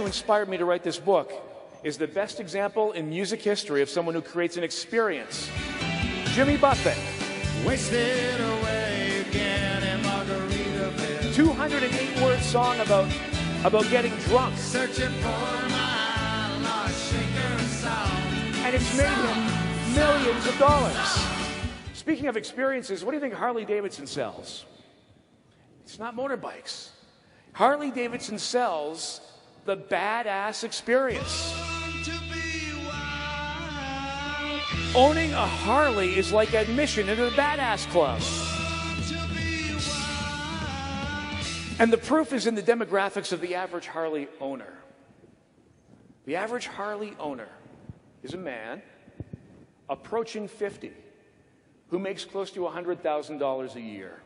who inspired me to write this book is the best example in music history of someone who creates an experience. Jimmy Buffett. Wasted away again in Margaritaville. 208 word song about about getting drunk. Searching for my lost shaker sound. And it's made him millions of dollars. Speaking of experiences, what do you think Harley Davidson sells? It's not motorbikes. Harley Davidson sells the badass experience. Owning a Harley is like admission into the badass club. And the proof is in the demographics of the average Harley owner. The average Harley owner is a man approaching 50 who makes close to $100,000 a year.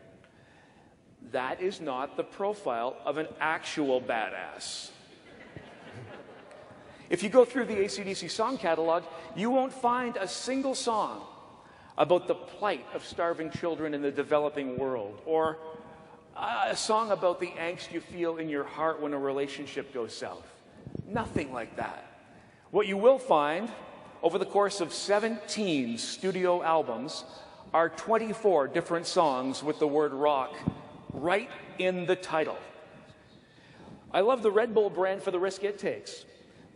That is not the profile of an actual badass. If you go through the AC/DC song catalog, you won't find a single song about the plight of starving children in the developing world or a song about the angst you feel in your heart when a relationship goes south. Nothing like that. What you will find over the course of 17 studio albums are 24 different songs with the word rock right in the title. I love the Red Bull brand for the risk it takes.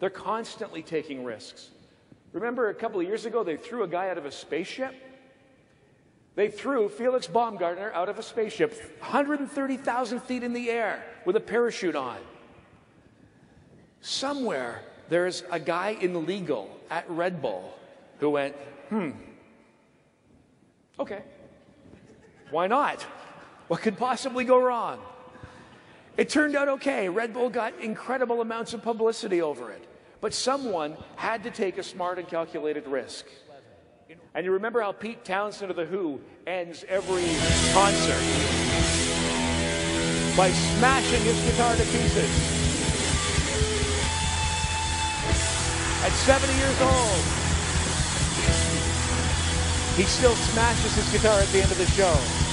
They're constantly taking risks. Remember a couple of years ago, they threw a guy out of a spaceship? They threw Felix Baumgartner out of a spaceship 130,000 feet in the air with a parachute on. Somewhere there's a guy in legal at Red Bull who went, hmm, okay, why not? What could possibly go wrong? It turned out okay. Red Bull got incredible amounts of publicity over it. But someone had to take a smart and calculated risk. And you remember how Pete Townshend of The Who ends every concert by smashing his guitar to pieces. At 70 years old, he still smashes his guitar at the end of the show.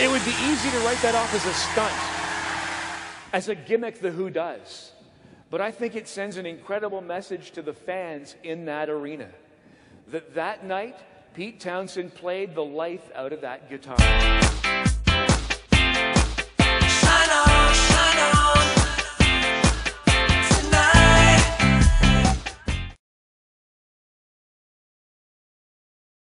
It would be easy to write that off as a stunt, as a gimmick The Who does. But I think it sends an incredible message to the fans in that arena that that night, Pete Townshend played the life out of that guitar.